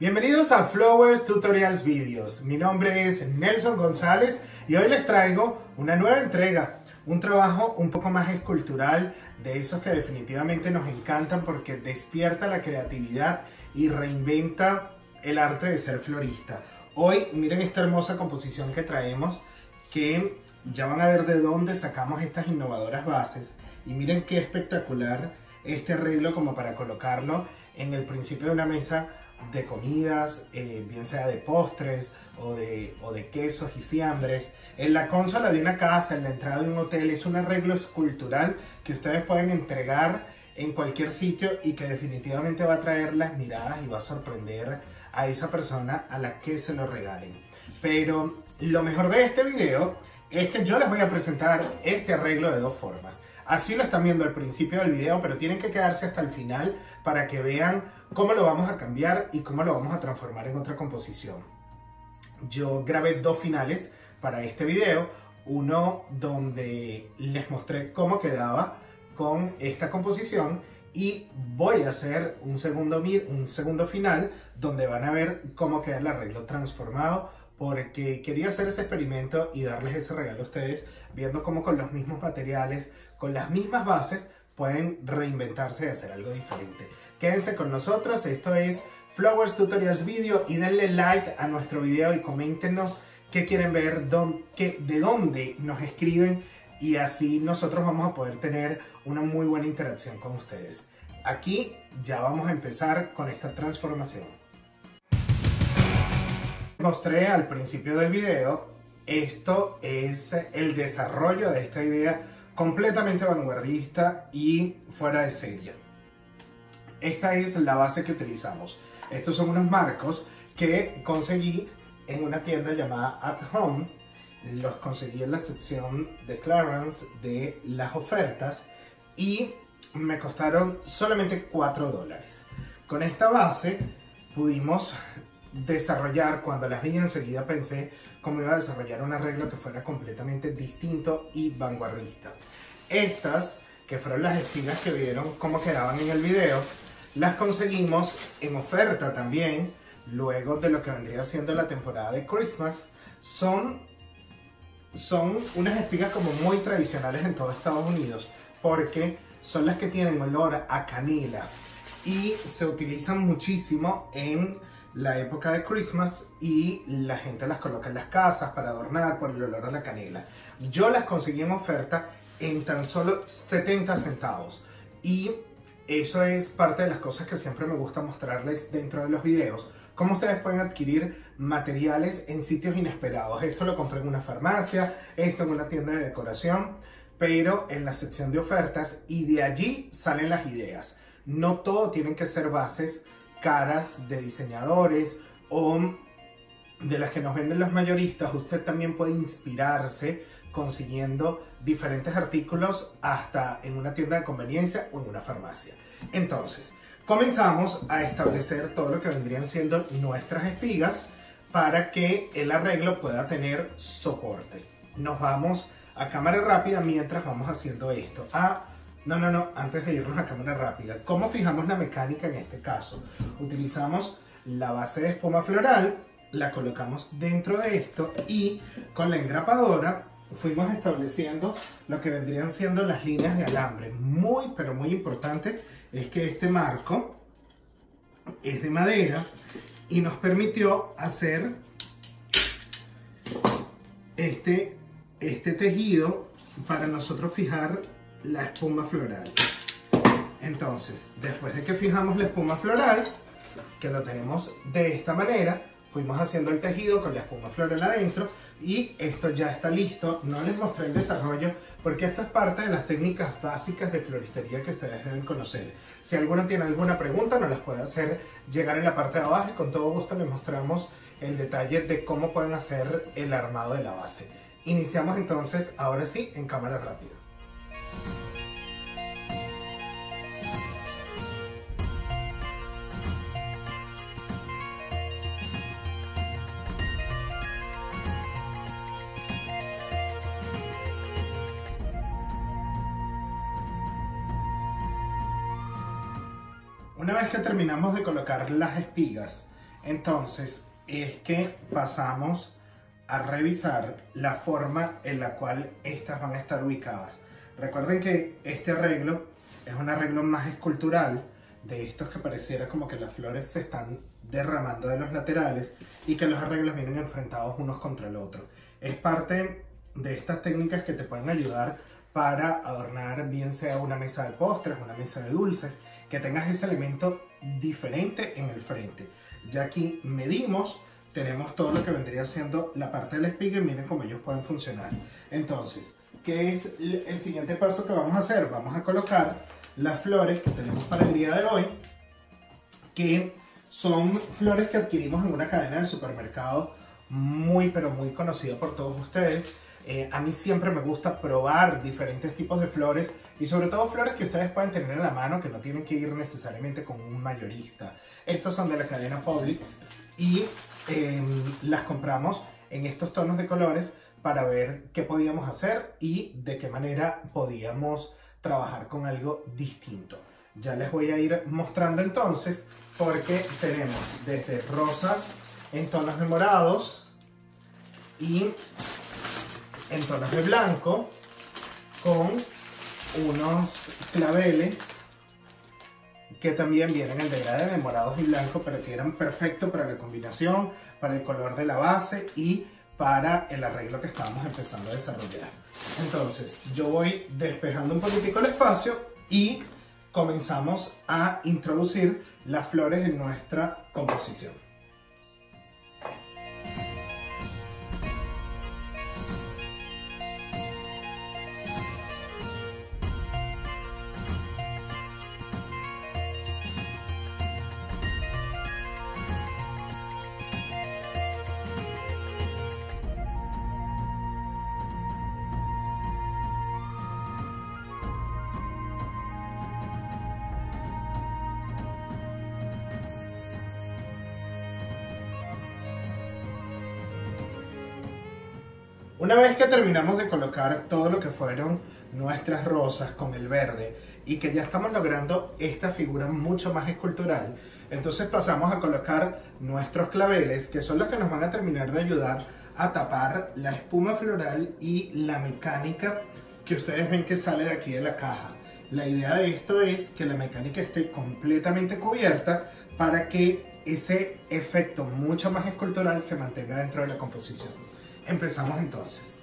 Bienvenidos a Flowers Tutorials Videos. Mi nombre es Nelson González y hoy les traigo una nueva entrega, un trabajo un poco más escultural de esos que definitivamente nos encantan porque despierta la creatividad y reinventa el arte de ser florista. Hoy miren esta hermosa composición que traemos que ya van a ver de dónde sacamos estas innovadoras bases y miren qué espectacular este arreglo como para colocarlo en el principio de una mesa de comidas, eh, bien sea de postres o de, o de quesos y fiambres. En la consola de una casa, en la entrada de un hotel, es un arreglo escultural que ustedes pueden entregar en cualquier sitio y que definitivamente va a traer las miradas y va a sorprender a esa persona a la que se lo regalen. Pero lo mejor de este video es que yo les voy a presentar este arreglo de dos formas. Así lo están viendo al principio del video, pero tienen que quedarse hasta el final para que vean cómo lo vamos a cambiar y cómo lo vamos a transformar en otra composición. Yo grabé dos finales para este video, uno donde les mostré cómo quedaba con esta composición y voy a hacer un segundo, un segundo final donde van a ver cómo queda el arreglo transformado porque quería hacer ese experimento y darles ese regalo a ustedes, viendo cómo con los mismos materiales, con las mismas bases, pueden reinventarse y hacer algo diferente. Quédense con nosotros, esto es Flowers Tutorials Video y denle like a nuestro video y coméntenos qué quieren ver, qué, de dónde nos escriben y así nosotros vamos a poder tener una muy buena interacción con ustedes. Aquí ya vamos a empezar con esta transformación. Mostré al principio del video, esto es el desarrollo de esta idea completamente vanguardista y fuera de serie. Esta es la base que utilizamos. Estos son unos marcos que conseguí en una tienda llamada At Home. Los conseguí en la sección de clearance de las ofertas y me costaron solamente 4 dólares. Con esta base pudimos desarrollar, cuando las vi enseguida pensé cómo iba a desarrollar un arreglo que fuera completamente distinto y vanguardista. Estas, que fueron las espigas que vieron cómo quedaban en el video, las conseguimos en oferta también, luego de lo que vendría siendo la temporada de Christmas. Son, son unas espigas como muy tradicionales en todo Estados Unidos, porque son las que tienen olor a canela y se utilizan muchísimo en la época de Christmas y la gente las coloca en las casas para adornar por el olor a la canela. Yo las conseguí en oferta en tan solo 70 centavos y eso es parte de las cosas que siempre me gusta mostrarles dentro de los videos. Cómo ustedes pueden adquirir materiales en sitios inesperados. Esto lo compré en una farmacia, esto en una tienda de decoración, pero en la sección de ofertas y de allí salen las ideas. No todo tienen que ser bases caras de diseñadores o de las que nos venden los mayoristas, usted también puede inspirarse consiguiendo diferentes artículos hasta en una tienda de conveniencia o en una farmacia. Entonces, comenzamos a establecer todo lo que vendrían siendo nuestras espigas para que el arreglo pueda tener soporte. Nos vamos a cámara rápida mientras vamos haciendo esto. Ah, no, no, no, antes de irnos a cámara rápida, ¿cómo fijamos la mecánica en este caso? Utilizamos la base de espuma floral, la colocamos dentro de esto y con la engrapadora fuimos estableciendo lo que vendrían siendo las líneas de alambre. Muy, pero muy importante es que este marco es de madera y nos permitió hacer este, este tejido para nosotros fijar la espuma floral. Entonces, después de que fijamos la espuma floral, que lo tenemos de esta manera, fuimos haciendo el tejido con la espuma floral adentro y esto ya está listo. No les mostré el desarrollo porque esto es parte de las técnicas básicas de floristería que ustedes deben conocer. Si alguno tiene alguna pregunta, nos las puede hacer llegar en la parte de abajo y con todo gusto les mostramos el detalle de cómo pueden hacer el armado de la base. Iniciamos entonces, ahora sí, en cámara rápida. Una vez que terminamos de colocar las espigas entonces es que pasamos a revisar la forma en la cual estas van a estar ubicadas. Recuerden que este arreglo es un arreglo más escultural de estos que pareciera como que las flores se están derramando de los laterales y que los arreglos vienen enfrentados unos contra el otro. Es parte de estas técnicas que te pueden ayudar para adornar bien sea una mesa de postres, una mesa de dulces, que tengas ese elemento diferente en el frente. Ya aquí medimos, tenemos todo lo que vendría siendo la parte del espigue, miren cómo ellos pueden funcionar. Entonces, ¿qué es el siguiente paso que vamos a hacer? Vamos a colocar las flores que tenemos para el día de hoy, que son flores que adquirimos en una cadena de supermercado muy pero muy conocida por todos ustedes. Eh, a mí siempre me gusta probar diferentes tipos de flores y sobre todo flores que ustedes pueden tener en la mano que no tienen que ir necesariamente con un mayorista. Estos son de la cadena Publix y em, las compramos en estos tonos de colores para ver qué podíamos hacer y de qué manera podíamos trabajar con algo distinto. Ya les voy a ir mostrando entonces porque tenemos desde rosas en tonos de morados y en tonos de blanco con unos claveles que también vienen en degradé de morados y blancos pero que eran perfectos para la combinación, para el color de la base y para el arreglo que estábamos empezando a desarrollar. Entonces, yo voy despejando un poquitico el espacio y comenzamos a introducir las flores en nuestra composición. Una vez que terminamos de colocar todo lo que fueron nuestras rosas con el verde y que ya estamos logrando esta figura mucho más escultural, entonces pasamos a colocar nuestros claveles que son los que nos van a terminar de ayudar a tapar la espuma floral y la mecánica que ustedes ven que sale de aquí de la caja. La idea de esto es que la mecánica esté completamente cubierta para que ese efecto mucho más escultural se mantenga dentro de la composición. Empezamos entonces.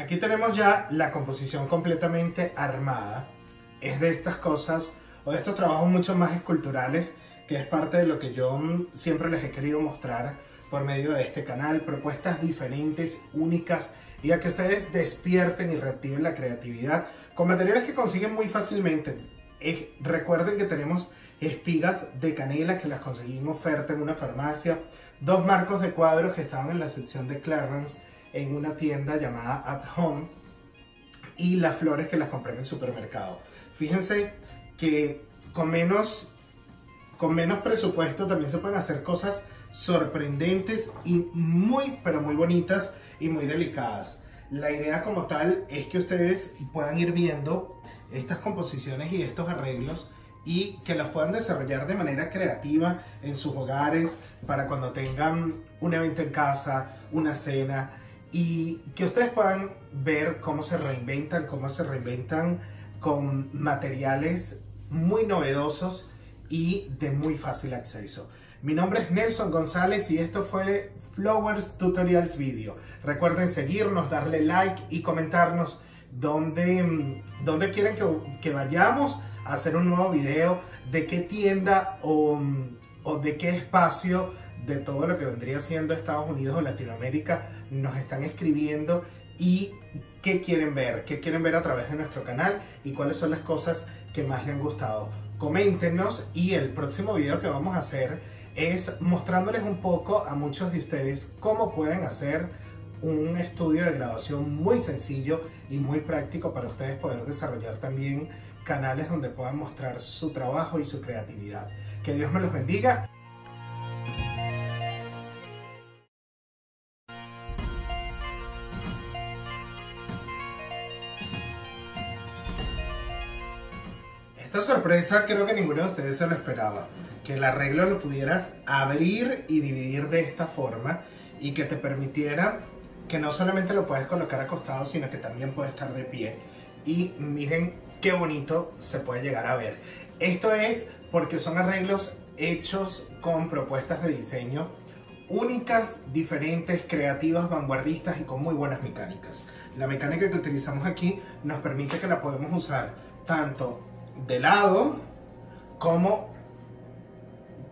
Aquí tenemos ya la composición completamente armada. Es de estas cosas o de estos trabajos mucho más esculturales que es parte de lo que yo mm, siempre les he querido mostrar por medio de este canal, propuestas diferentes, únicas y a que ustedes despierten y reactiven la creatividad con materiales que consiguen muy fácilmente. recuerden que tenemos espigas de canela que las conseguí en oferta en una farmacia, dos marcos de cuadros que estaban en la sección de clearance en una tienda llamada At Home y las flores que las compré en el supermercado. Fíjense que con menos, con menos presupuesto también se pueden hacer cosas sorprendentes y muy, pero muy bonitas y muy delicadas. La idea como tal es que ustedes puedan ir viendo estas composiciones y estos arreglos y que los puedan desarrollar de manera creativa en sus hogares para cuando tengan un evento en casa, una cena, y que ustedes puedan ver cómo se reinventan, cómo se reinventan con materiales muy novedosos y de muy fácil acceso. Mi nombre es Nelson González y esto fue Flowers Tutorials Video. Recuerden seguirnos, darle like y comentarnos dónde, dónde quieren que, que, vayamos a hacer un nuevo video, de qué tienda o, o de qué espacio de todo lo que vendría siendo Estados Unidos o Latinoamérica nos están escribiendo y qué quieren ver, qué quieren ver a través de nuestro canal y cuáles son las cosas que más les han gustado. coméntenos y el próximo video que vamos a hacer es mostrándoles un poco a muchos de ustedes cómo pueden hacer un estudio de grabación muy sencillo y muy práctico para ustedes poder desarrollar también canales donde puedan mostrar su trabajo y su creatividad. Que Dios me los bendiga. Esta sorpresa creo que ninguno de ustedes se lo esperaba. Que el arreglo lo pudieras abrir y dividir de esta forma y que te permitiera que no solamente lo puedes colocar acostado, sino que también puede estar de pie. Y miren qué bonito se puede llegar a ver. Esto es porque son arreglos hechos con propuestas de diseño únicas, diferentes, creativas, vanguardistas y con muy buenas mecánicas. La mecánica que utilizamos aquí nos permite que la podemos usar tanto de lado como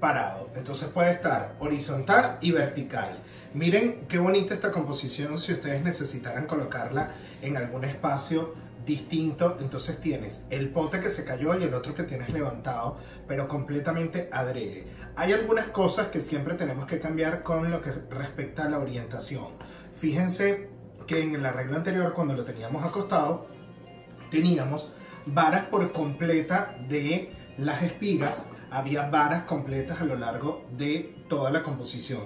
parado. Entonces puede estar horizontal y vertical. Miren qué bonita esta composición si ustedes necesitaran colocarla en algún espacio distinto. Entonces tienes el pote que se cayó y el otro que tienes levantado, pero completamente adrede. Hay algunas cosas que siempre tenemos que cambiar con lo que respecta a la orientación. Fíjense que en el arreglo anterior, cuando lo teníamos acostado, teníamos varas por completa de las espigas, había varas completas a lo largo de toda la composición.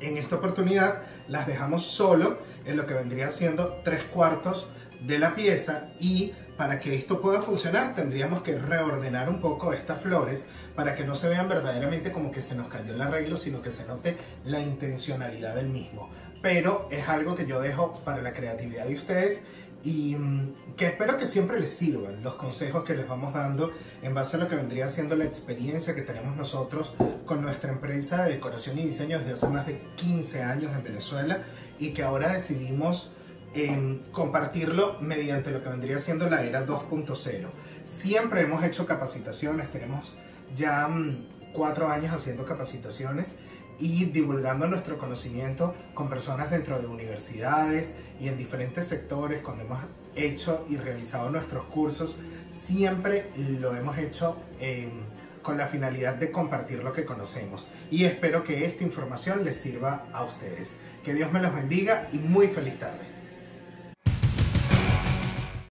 En esta oportunidad las dejamos solo en lo que vendría siendo tres cuartos de la pieza y para que esto pueda funcionar tendríamos que reordenar un poco estas flores para que no se vean verdaderamente como que se nos cayó el arreglo, sino que se note la intencionalidad del mismo. Pero es algo que yo dejo para la creatividad de ustedes y mm, que espero que siempre les sirvan los consejos que les vamos dando en base a lo que vendría siendo la experiencia que tenemos nosotros con nuestra empresa de decoración y diseño desde hace más de 15 años en Venezuela y que ahora decidimos em, compartirlo mediante lo que vendría siendo la era 2.0. Siempre hemos hecho capacitaciones, tenemos ya mm, cuatro años haciendo capacitaciones y divulgando nuestro conocimiento con personas dentro de universidades y en diferentes sectores cuando hemos hecho y realizado nuestros cursos siempre lo hemos hecho eh, con la finalidad de compartir lo que conocemos. Y espero que esta información les sirva a ustedes. Que Dios me los bendiga y muy feliz tarde